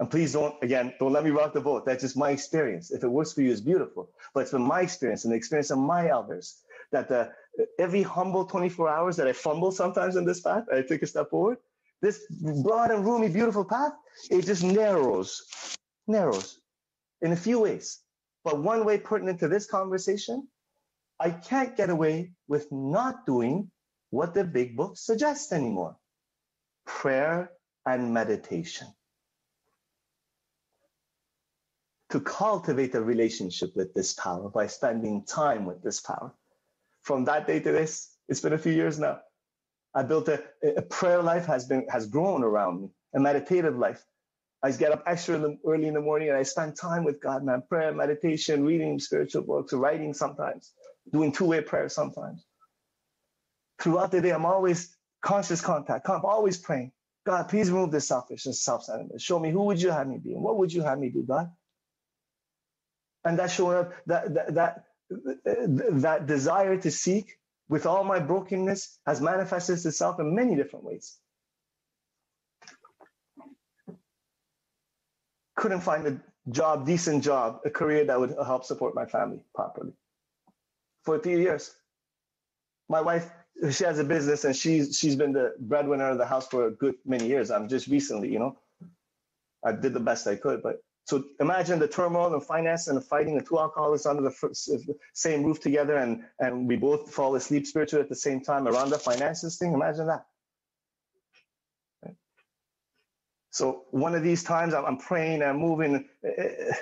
S2: And please don't, again, don't let me rock the boat. That's just my experience. If it works for you, it's beautiful. But it's been my experience and the experience of my elders that the, every humble 24 hours that I fumble sometimes in this path, I take a step forward, this broad and roomy, beautiful path, it just narrows, narrows in a few ways. But one way pertinent to this conversation, I can't get away with not doing what the big book suggests anymore prayer and meditation. To cultivate a relationship with this power by spending time with this power. From that day to this, it's been a few years now. I built a, a prayer life has been has grown around me, a meditative life. I get up extra early in the morning and I spend time with God, man. Prayer, meditation, reading spiritual books, writing sometimes, doing two-way prayer sometimes. Throughout the day, I'm always conscious contact. I'm always praying. God, please remove this selfishness, self-centeredness. Show me who would you have me be and what would you have me do, God? And that showing up, that that that, that desire to seek with all my brokenness has manifested itself in many different ways. Couldn't find a job, decent job, a career that would help support my family properly for a few years. My wife, she has a business and she's she's been the breadwinner of the house for a good many years. I'm just recently, you know, I did the best I could, but so imagine the turmoil and finance and the fighting, the two alcoholics under the same roof together, and, and we both fall asleep spiritually at the same time around the finances thing. Imagine that. So one of these times I'm, praying, I'm moving. Eh, eh, eh,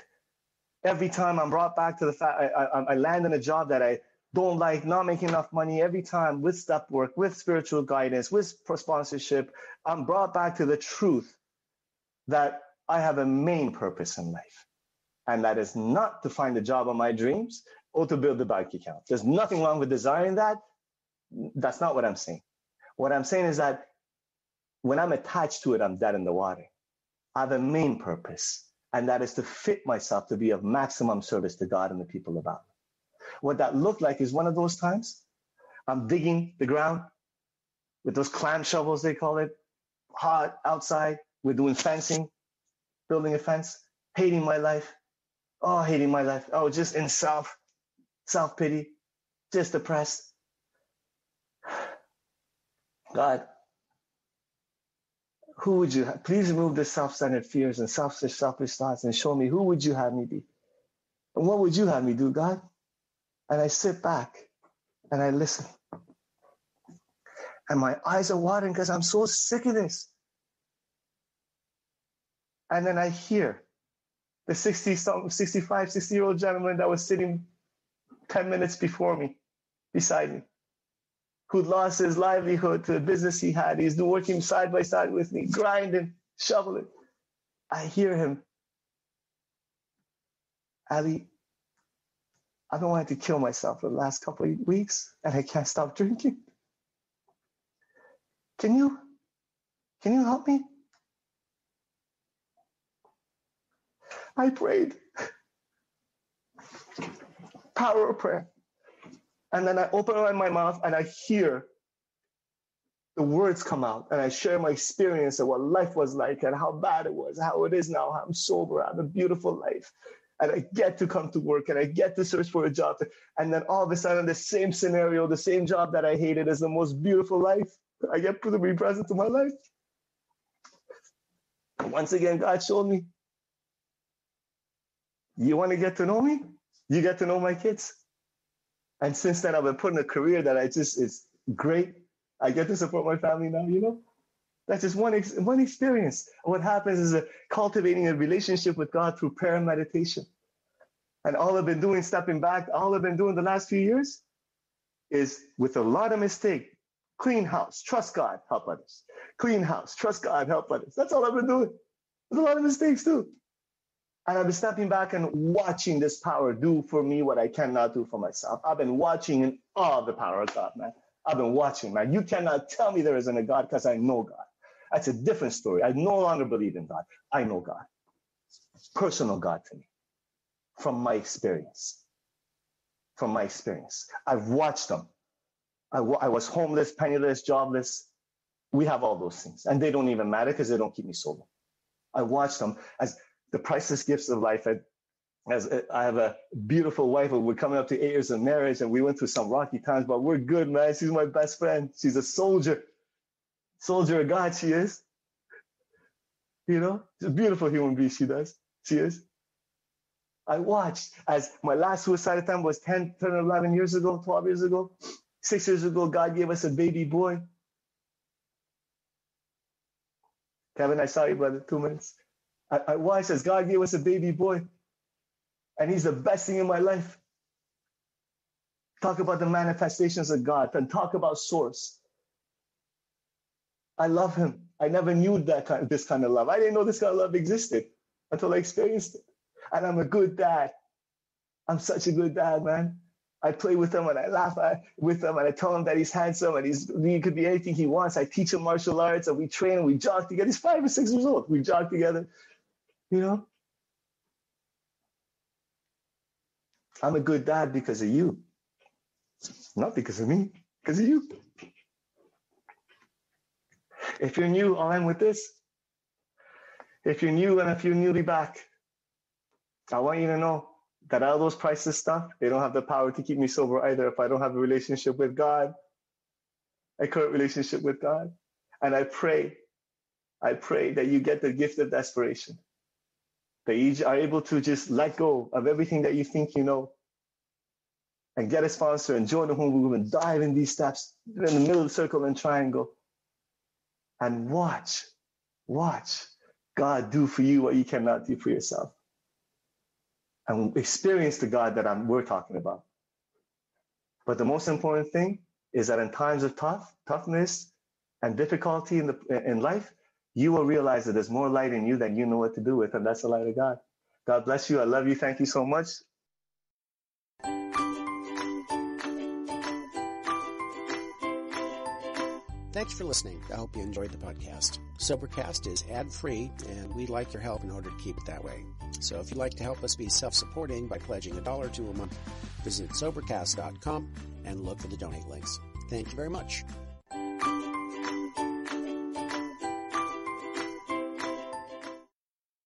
S2: every time I'm brought back to the fact I, I, I land in a job that I don't like, not making enough money. Every time with step work, with spiritual guidance, with sponsorship, I'm brought back to the truth that I have a main purpose in life. And that is not to find the job of my dreams or to build a bank account. There's nothing wrong with desiring that. That's not what I'm saying. What I'm saying is that when I'm attached to it, I'm dead in the water. I have a main purpose, and that is to fit myself to be of maximum service to God and the people about me. What that looked like is one of those times I'm digging the ground with those clam shovels, they call it, hot outside. We're doing fencing building a fence, hating my life. Oh, hating my life. Oh, just in self, self pity, just depressed. <sighs> God, who would you have? Please remove the self centered fears and selfish, selfish thoughts and show me who would you have me be? And what would you have me do, God? And I sit back and I listen. And my eyes are watering because I'm so sick of this. And then I hear the 60, 65, 60 year old gentleman that was sitting 10 minutes before me, beside me, who'd lost his livelihood to the business he had. He's working side by side with me, grinding, shoveling. I hear him. Ali, I've been wanting to kill myself for the last couple of weeks and I can't stop drinking. Can you, can you help me? I prayed. Power of prayer. And then I open up my mouth and I hear the words come out and I share my experience of what life was like and how bad it was, how it is now, I'm sober, I have a beautiful life. and I get to come to work and I get to search for a job. And then all of a sudden, the same scenario, the same job that I hated is the most beautiful life. I get to be present to my life. Once again, God showed me. You want to get to know me? You get to know my kids. And since then, I've been put in a career that I just is great. I get to support my family now, you know? That's just one, ex- one experience. What happens is a, cultivating a relationship with God through prayer and meditation. And all I've been doing, stepping back, all I've been doing the last few years is with a lot of mistake, clean house, trust God, help others. Clean house, trust God, help others. That's all I've been doing. There's a lot of mistakes too. And I've been stepping back and watching this power do for me what I cannot do for myself. I've been watching in of the power of God, man. I've been watching, man. You cannot tell me there isn't a God because I know God. That's a different story. I no longer believe in God. I know God. Personal God to me from my experience. From my experience. I've watched them. I, w- I was homeless, penniless, jobless. We have all those things. And they don't even matter because they don't keep me sober. I watched them as the priceless gifts of life. I, as I have a beautiful wife, we're coming up to eight years of marriage, and we went through some rocky times, but we're good, man. She's my best friend. She's a soldier, soldier of God. She is. You know, she's a beautiful human being. She does. She is. I watched as my last suicide attempt was 10, 10, 11 years ago, 12 years ago. Six years ago, God gave us a baby boy. Kevin, I saw you, brother, two minutes. I, I watched as God gave us a baby boy, and he's the best thing in my life. Talk about the manifestations of God and talk about source. I love him. I never knew that kind, this kind of love. I didn't know this kind of love existed until I experienced it. And I'm a good dad. I'm such a good dad, man. I play with him and I laugh with him and I tell him that he's handsome and he's he could be anything he wants. I teach him martial arts and we train and we jog together. He's five or six years old. We jog together, you know. I'm a good dad because of you, not because of me, because of you. If you're new, end with this. If you're new and if you're newly back, I want you to know that all those priceless stuff, they don't have the power to keep me sober either if I don't have a relationship with God, a current relationship with God. And I pray, I pray that you get the gift of desperation, you are able to just let go of everything that you think you know and get a sponsor and join the home group and dive in these steps in the middle circle and triangle and watch, watch God do for you what you cannot do for yourself and experience the God that I'm, we're talking about. But the most important thing is that in times of tough, toughness and difficulty in, the, in life, you will realize that there's more light in you than you know what to do with, and that's the light of God. God bless you. I love you. Thank you so much.
S1: Thanks for listening. I hope you enjoyed the podcast. Sobercast is ad-free, and we'd like your help in order to keep it that way. So if you'd like to help us be self-supporting by pledging a dollar to a month, visit Sobercast.com and look for the donate links. Thank you very much.